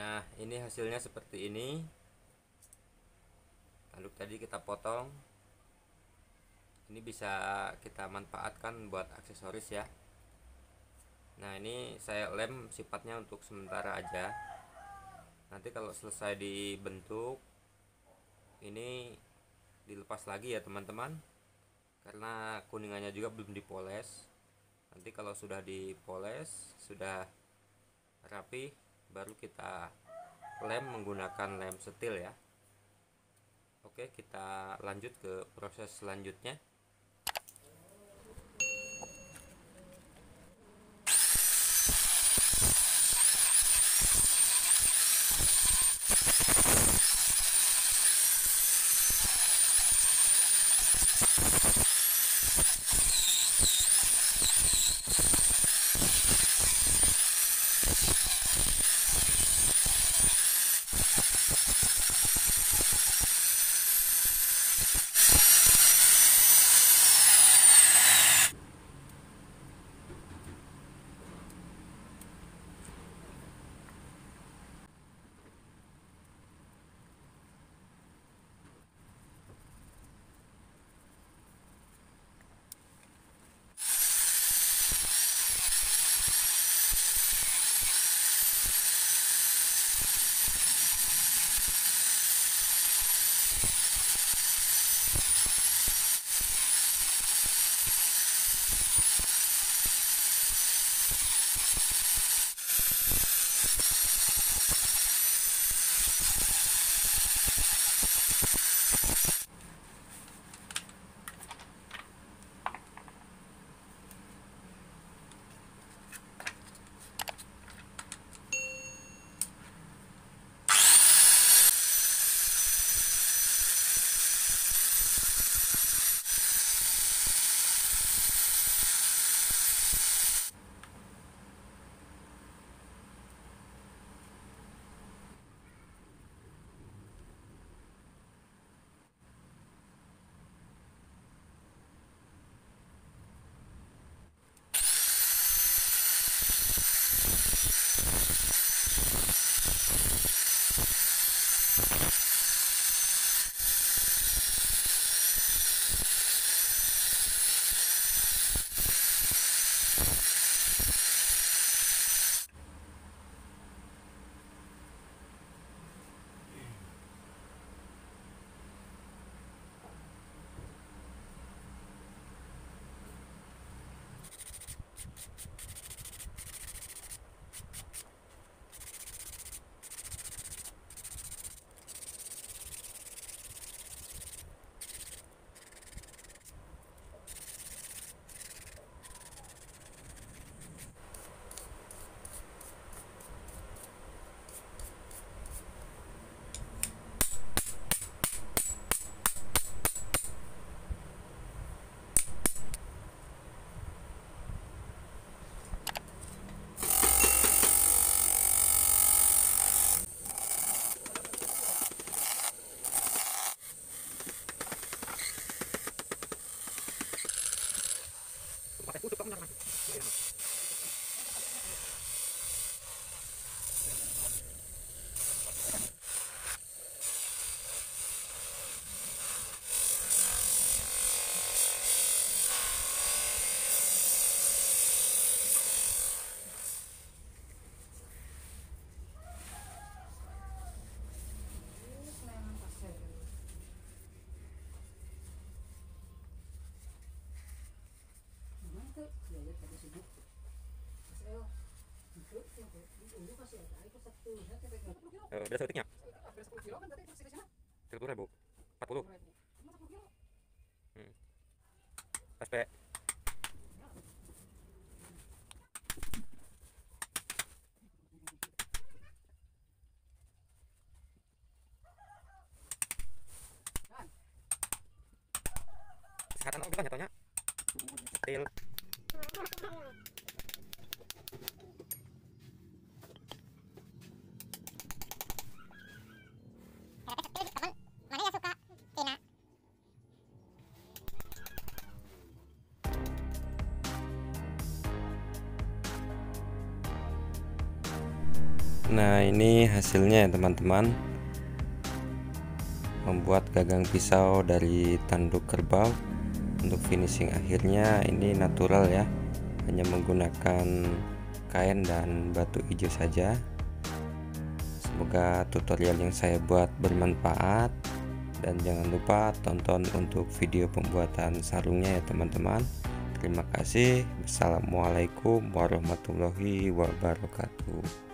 nah ini hasilnya seperti ini. Lalu tadi kita potong. Ini bisa kita manfaatkan buat aksesoris ya. Nah ini saya lem sifatnya untuk sementara aja. Nanti kalau selesai dibentuk ini dilepas lagi ya teman-teman. Karena kuningannya juga belum dipoles. Nanti kalau sudah dipoles sudah rapi baru kita lem menggunakan lem setil ya. Oke kita lanjut ke proses selanjutnya Eh, beda sedetiknya. Tiga ribu, empat puluh. Hmm. SP. Kesehatan nyatanya? Nah ini hasilnya ya teman-teman. Membuat gagang pisau dari tanduk kerbau. Untuk finishing akhirnya ini natural ya hanya menggunakan kain dan batu hijau saja. Semoga tutorial yang saya buat bermanfaat. Dan jangan lupa tonton untuk video pembuatan sarungnya ya teman-teman. Terima kasih. Wassalamualaikum warahmatullahi wabarakatuh